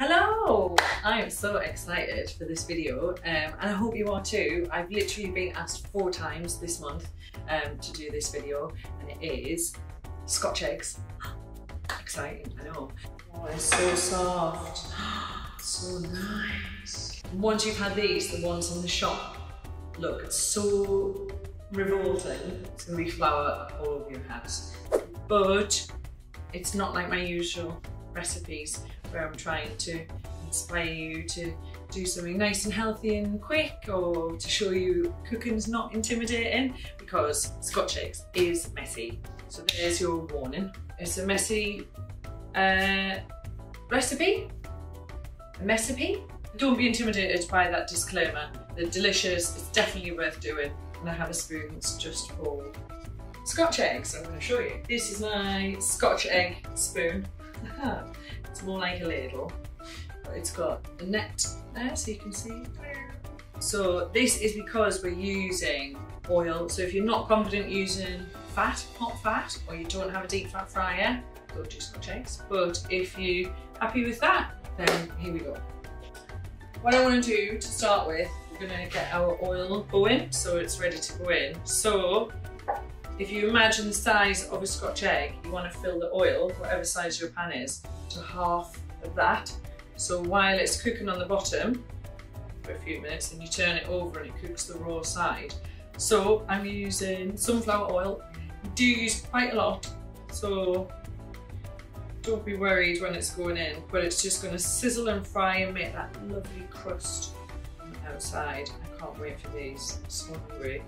Hello! I am so excited for this video um, and I hope you are too. I've literally been asked four times this month um, to do this video and it is Scotch eggs. Exciting, I know. Oh, it's so soft. so nice. Once you've had these, the ones in the shop, look, it's so revolting. It's gonna be flour all over your house. But it's not like my usual recipes where I'm trying to inspire you to do something nice and healthy and quick or to show you cooking's not intimidating because Scotch eggs is messy. So there's your warning. It's a messy uh, recipe, a recipe. Don't be intimidated by that disclaimer. They're delicious, it's definitely worth doing. And I have a spoon that's just for Scotch eggs, I'm to show you. This is my Scotch egg spoon. It's more like a ladle, but it's got a net there so you can see. So this is because we're using oil. So if you're not confident using fat, hot fat, or you don't have a deep fat fryer, don't do Scotch eggs. But if you're happy with that, then here we go. What I want to do to start with, we're going to get our oil going so it's ready to go in. So if you imagine the size of a Scotch egg, you want to fill the oil, whatever size your pan is, to half of that. So while it's cooking on the bottom for a few minutes, then you turn it over and it cooks the raw side. So I'm using sunflower oil. Do use quite a lot, so don't be worried when it's going in, but it's just going to sizzle and fry and make that lovely crust on the outside. I can't wait for these, I'm so hungry.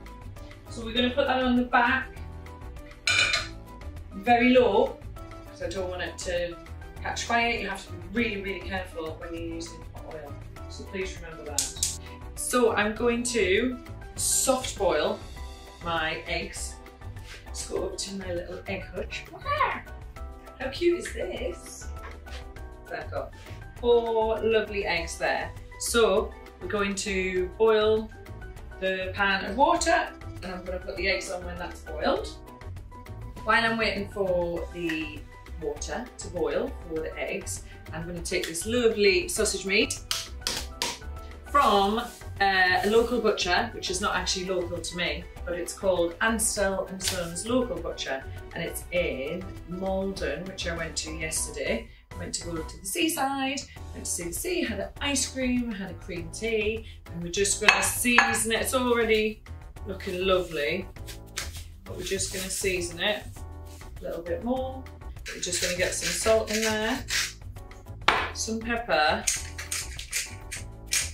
So we're going to put that on the back very low because I don't want it to catch fire. You have to be really, really careful when you're using hot oil. So please remember that. So I'm going to soft boil my eggs. Let's go over to my little egg hutch. How cute is this? There got Four lovely eggs there. So we're going to boil the pan of water and I'm going to put the eggs on when that's boiled. While I'm waiting for the water to boil for the eggs, I'm going to take this lovely sausage meat from uh, a local butcher, which is not actually local to me, but it's called Ansdell and Sons Local Butcher, and it's in Maldon, which I went to yesterday. I went to go to the seaside, went to see the sea, had an ice cream, had a cream tea, and we're just going to season it. It's already looking lovely but we're just going to season it a little bit more. We're just going to get some salt in there, some pepper.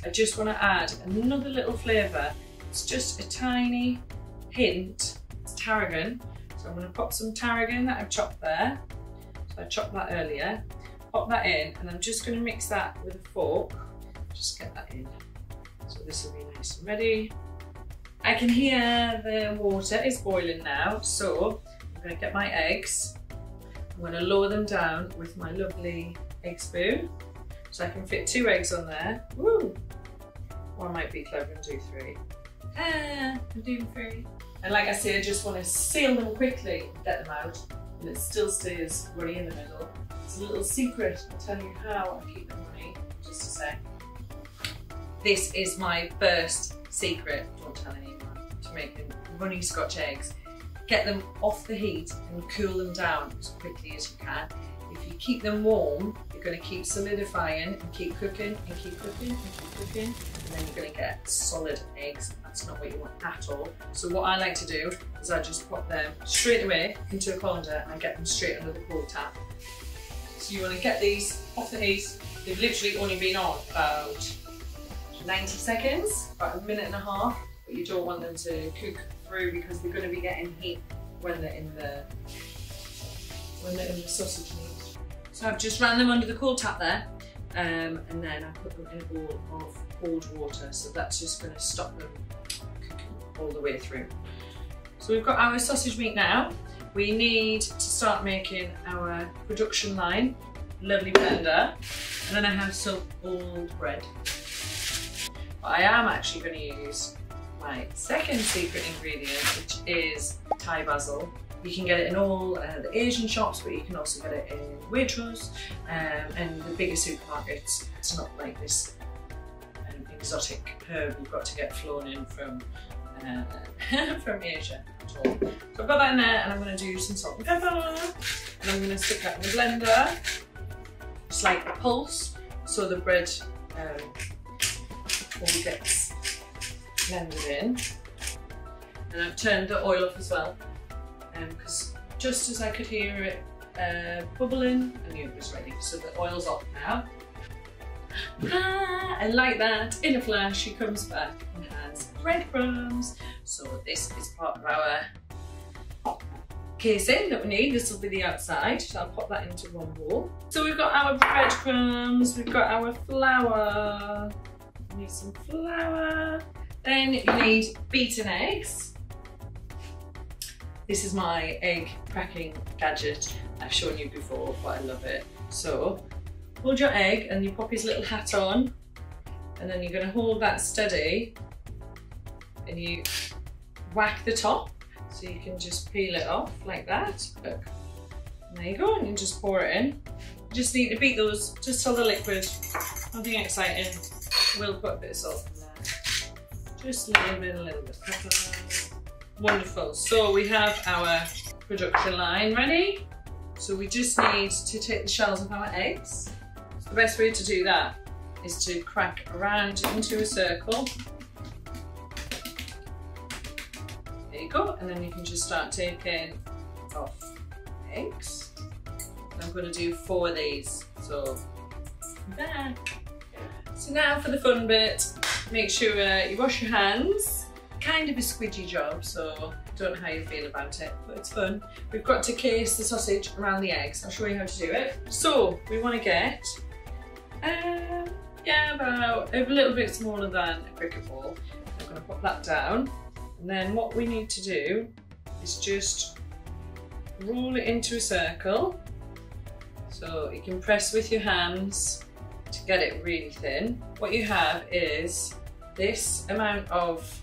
I just want to add another little flavour. It's just a tiny hint. It's tarragon. So I'm going to pop some tarragon that I've chopped there. So I chopped that earlier. Pop that in and I'm just going to mix that with a fork. Just get that in. So this will be nice and ready. I can hear the water is boiling now, so I'm going to get my eggs. I'm going to lower them down with my lovely egg spoon. So I can fit two eggs on there. Woo! Or I might be clever and do three. Ah, I'm doing three. And like I say, I just want to seal them quickly and get them out. And it still stays runny in the middle. It's a little secret. I'll tell you how I keep them runny just a sec. This is my first secret, don't tell anyone to making runny scotch eggs. Get them off the heat and cool them down as quickly as you can. If you keep them warm, you're going to keep solidifying and keep cooking and keep cooking and keep cooking and then you're going to get solid eggs. That's not what you want at all. So what I like to do is I just pop them straight away into a colander and I get them straight under the cold tap. So you want to get these off the heat. They've literally only been on about 90 seconds, about a minute and a half but you don't want them to cook through because they're going to be getting heat when they're in the when they're in the sausage meat. So I've just ran them under the cold tap there um, and then I put them in a bowl of cold water so that's just going to stop them cooking all the way through. So we've got our sausage meat now. We need to start making our production line, lovely blender, and then I have some old bread. I am actually going to use my second secret ingredient, which is Thai basil. You can get it in all uh, the Asian shops, but you can also get it in Waitrose um, and the bigger supermarkets. It's not like this um, exotic herb you've got to get flown in from uh, from Asia at all. So I've got that in there and I'm going to do some salt and pepper and I'm going to stick that in the blender, just like pulse, so the bread um, all gets blended in. And I've turned the oil off as well because um, just as I could hear it uh, bubbling, I knew it was ready. So the oil's off now. Ah, and like that, in a flash, she comes back and has breadcrumbs. So this is part of our casing that we need. This will be the outside, so I'll pop that into one bowl. So we've got our breadcrumbs, we've got our flour, need some flour. Then you need beaten eggs. This is my egg cracking gadget. I've shown you before, but I love it. So hold your egg and you pop his little hat on and then you're going to hold that steady and you whack the top so you can just peel it off like that. Look, there you go, and you just pour it in. You just need to beat those just till the liquid. Nothing exciting. We'll put in there. Just a little bit, a little bit pepper. Wonderful. So we have our production line ready. So we just need to take the shells of our eggs. The best way to do that is to crack around into a circle There you go. And then you can just start taking off eggs. I'm going to do four of these. So back. So now for the fun bit, make sure uh, you wash your hands. Kind of a squidgy job, so don't know how you feel about it, but it's fun. We've got to case the sausage around the eggs. I'll show you how to do it. So we want to get, um, yeah, about a little bit smaller than a cricket ball. I'm going to pop that down. And then what we need to do is just roll it into a circle. So you can press with your hands to get it really thin. What you have is this amount of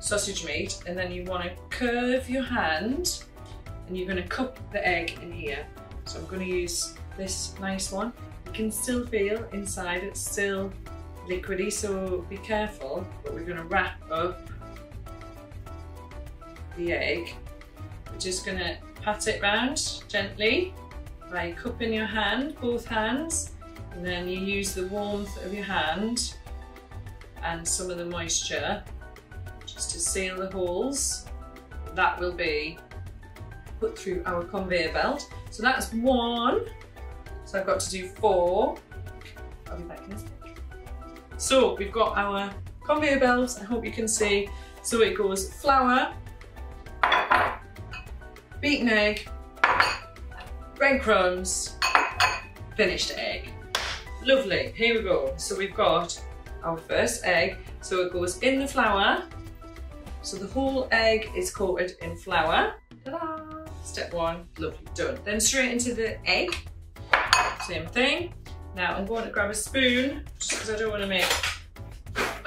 sausage meat and then you want to curve your hand and you're going to cup the egg in here. So I'm going to use this nice one. You can still feel inside it's still liquidy so be careful but we're going to wrap up the egg. We're just going to pat it round gently by cupping your hand, both hands, and then you use the warmth of your hand and some of the moisture just to seal the holes. That will be put through our conveyor belt. So that's one. So I've got to do four. I'll be back in a second. So we've got our conveyor belt, I hope you can see. So it goes flour, beaten egg, breadcrumbs, finished egg. Lovely, here we go. So we've got our first egg. So it goes in the flour. So the whole egg is coated in flour. Ta Step one, lovely, done. Then straight into the egg, same thing. Now I'm going to grab a spoon, just because I don't want to make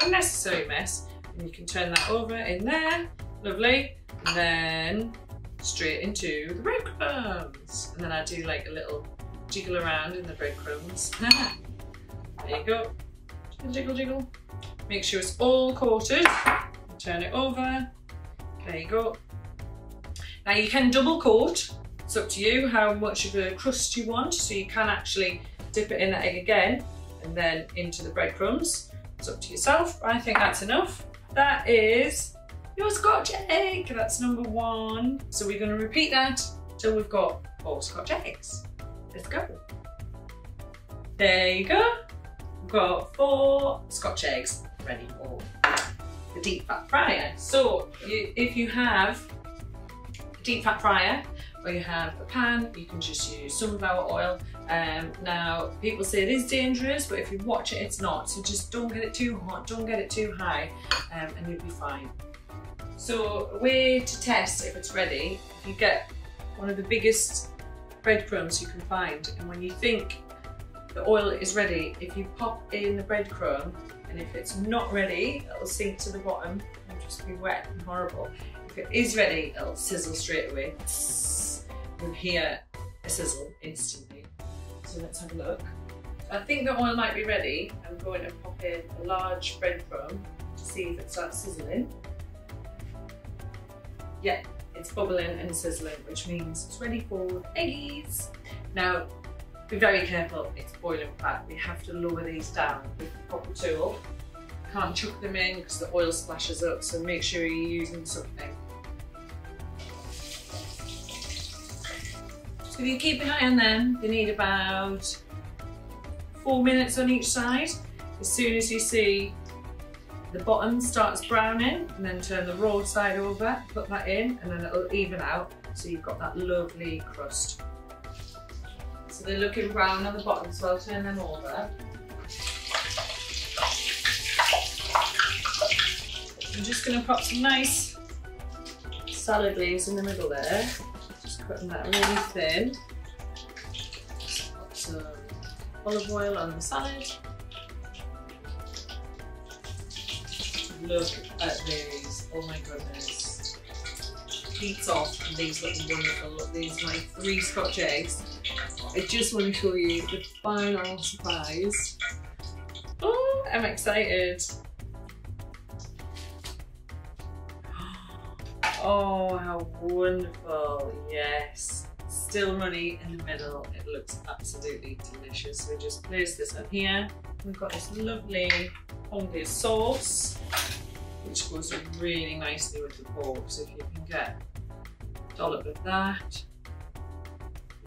unnecessary mess. And you can turn that over in there, lovely. And then straight into the breadcrumbs. And then I do like a little jiggle around in the breadcrumbs. there you go. Jiggle, jiggle, jiggle. Make sure it's all coated. Turn it over. There you go. Now you can double coat. It's up to you how much of a crust you want. So you can actually dip it in the egg again and then into the breadcrumbs. It's up to yourself. I think that's enough. That is your scotch egg. That's number one. So we're gonna repeat that till we've got four scotch eggs. Let's go. There you go. Got four scotch eggs ready for the deep fat fryer. So you, if you have a deep fat fryer or you have a pan, you can just use sunflower oil. Um, now, people say it is dangerous, but if you watch it, it's not. So just don't get it too hot, don't get it too high, um, and you'll be fine. So a way to test if it's ready, you get one of the biggest breadcrumbs you can find, and when you think the oil is ready, if you pop in the breadcrumb, and if it's not ready, it'll sink to the bottom and just be wet and horrible. If it is ready, it'll sizzle straight away. You'll hear a sizzle instantly. So let's have a look. I think the oil might be ready. I'm going to pop in a large breadcrumb to see if it starts sizzling. Yeah, it's bubbling and sizzling, which means it's ready for eggies. Now, be very careful, it's boiling fat. We have to lower these down with the proper tool. Can't chuck them in because the oil splashes up, so make sure you're using something. So if you keep an eye on them, they need about four minutes on each side. As soon as you see the bottom starts browning and then turn the raw side over, put that in and then it'll even out so you've got that lovely crust. So they're looking brown on the bottom so I'll turn them over. I'm just going to pop some nice salad leaves in the middle there. Just cutting that really thin. Pop some olive oil on the salad. Look at these. Oh my goodness. Heats off these look wonderful. Look, these are my three scotch eggs. I just want to show you the final surprise. Oh, I'm excited. Oh, how wonderful. Yes. Still money in the middle. It looks absolutely delicious. So just place this on here. We've got this lovely hollandaise sauce, which goes really nicely with the pork. So if you can get a dollop of that.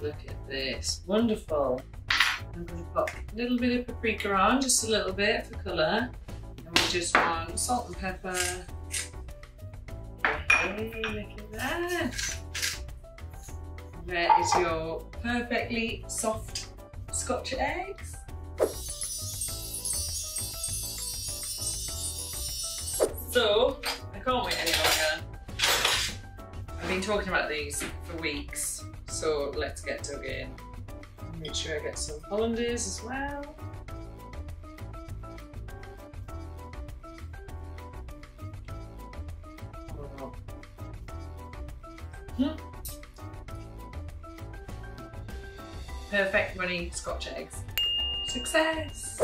Look at this, wonderful. I'm going to put a little bit of paprika on, just a little bit for colour. And we just want salt and pepper. Hey, look at that. There is your perfectly soft scotch eggs. So, I can't wait any longer. I've been talking about these for weeks, so let's get dug in. Make sure I get some hollandaise as well. Perfect runny scotch eggs. Success!